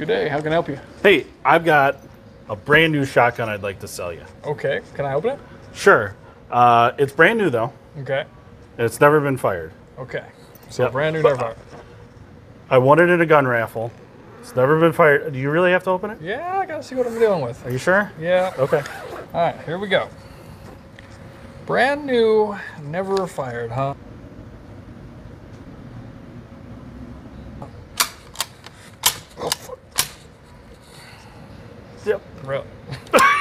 Good day. How can I help you? Hey, I've got a brand new shotgun I'd like to sell you. Okay. Can I open it? Sure. Uh, it's brand new though. Okay. It's never been fired. Okay. So Yep. brand new, never fired. I won it in a gun raffle. It's never been fired. Do you really have to open it? Yeah, I gotta see what I'm dealing with. Are you sure? Yeah. Okay. All right, here we go. Brand new, never fired, huh? Yep. Bro.